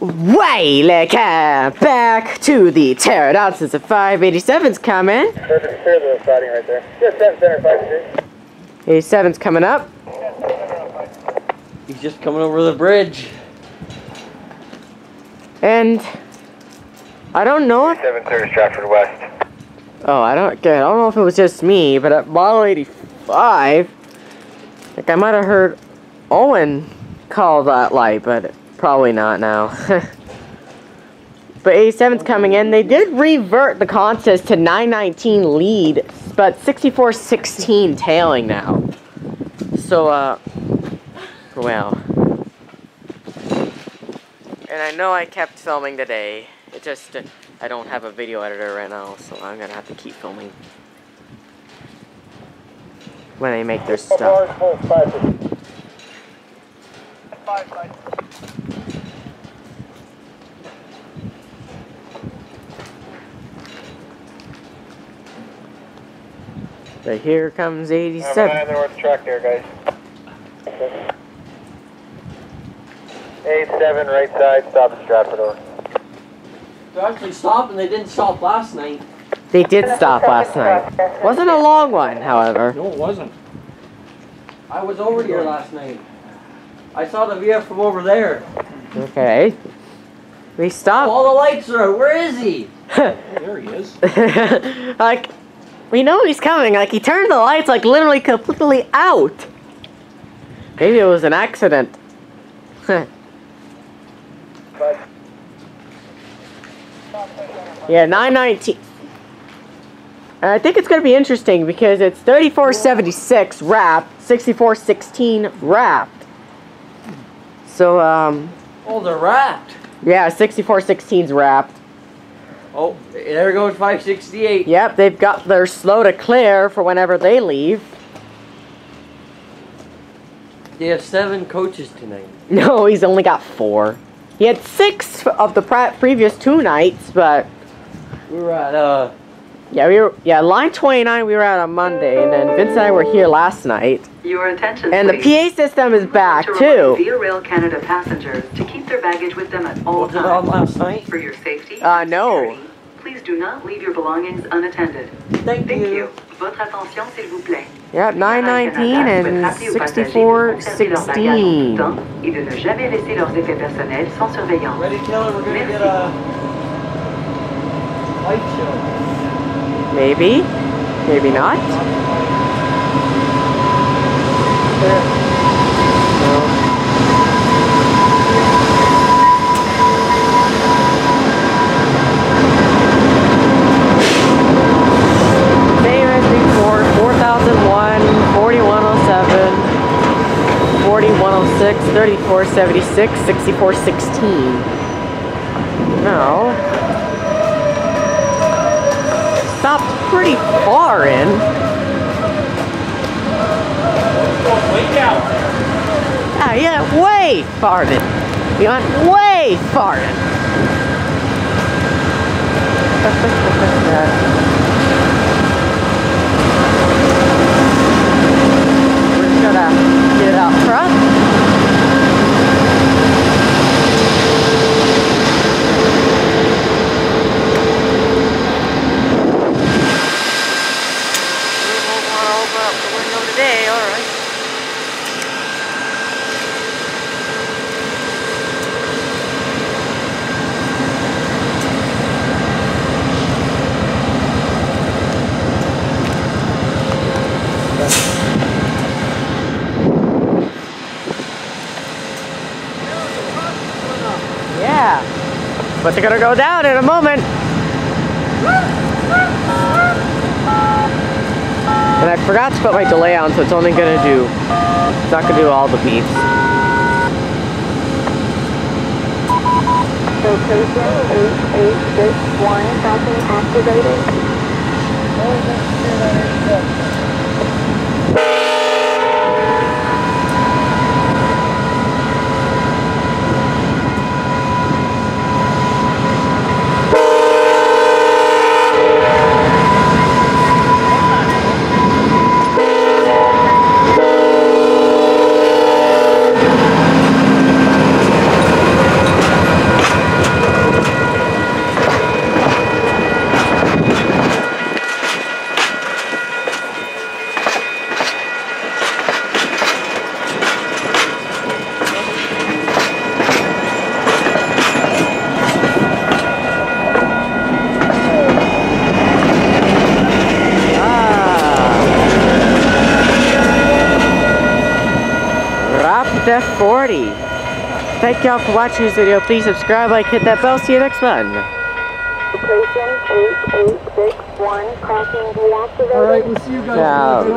Welcome back to the Pterodontis of 587's coming. Perfect, clear the siding right there. Yeah, center, center, 5 3. 87's coming up. He's just coming over the bridge. And I don't know if 730 Stratford West. oh I don't I don't know if it was just me, but at model 85, like I might have heard Owen call that light, but probably not now. but 87's coming in. They did revert the contest to 919 lead, but 64-16 tailing now. So uh, well. And I know I kept filming today. It just, I don't have a video editor right now, so I'm gonna have to keep filming. When they make their stuff. But here comes I'm 87. behind the north track there, guys. 87 right side, stop at Stratford over. They're actually stopping. They didn't stop last night. They did stop last night. Wasn't a long one, however. No, it wasn't. I was over here last night. I saw the VF from over there. Okay. We stopped. All the lights are out. Where is he? There he is. like, we know he's coming. Like, he turned the lights, like, literally completely out. Maybe it was an accident. yeah, 919. And I think it's going to be interesting because it's 3476 wrapped, 6416 wrapped. So, um, Oh, they're wrapped. yeah, 6416's wrapped. Oh, there goes 568. Yep, they've got their slow to clear for whenever they leave. They have seven coaches tonight. No, he's only got four. He had six of the pre- previous two nights, but We were at uh. yeah, we were yeah line twenty nine. We were out on Monday, and then Vince and I were here last night. Your attention, And the. PA system is back to too. Via Rail Canada passengers to keep their baggage with them at all Was it on times. last night? For your safety Uh, no. security, please do not leave your belongings unattended. Thank, Thank you. you. Votre attention, s'il vous plaît. Yep, nine nineteen and rappeler aux sixty passagers four de conserver leurs bagages en sixteen. tout temps et de ne jamais laisser leurs effets personnels sans surveillance. Ready, Taylor? We're gonna get a light show. Maybe, maybe not. Same 4106, 3476, 6416. Now, stopped pretty far in. Ah, yeah, way far in. You went way far in. We're just gonna get it out front. We won't want to open up alright. Yeah. But they're gonna go down in a moment. And I forgot to put my delay on, so it's only gonna do, it's not gonna do all the beats. Location 8861, something activated. Death 40. Thank y'all for watching this video. Please subscribe, like, hit that bell. See you next one. Location 8861, crossing deactivated. All right, we'll see you guys. Ciao. later.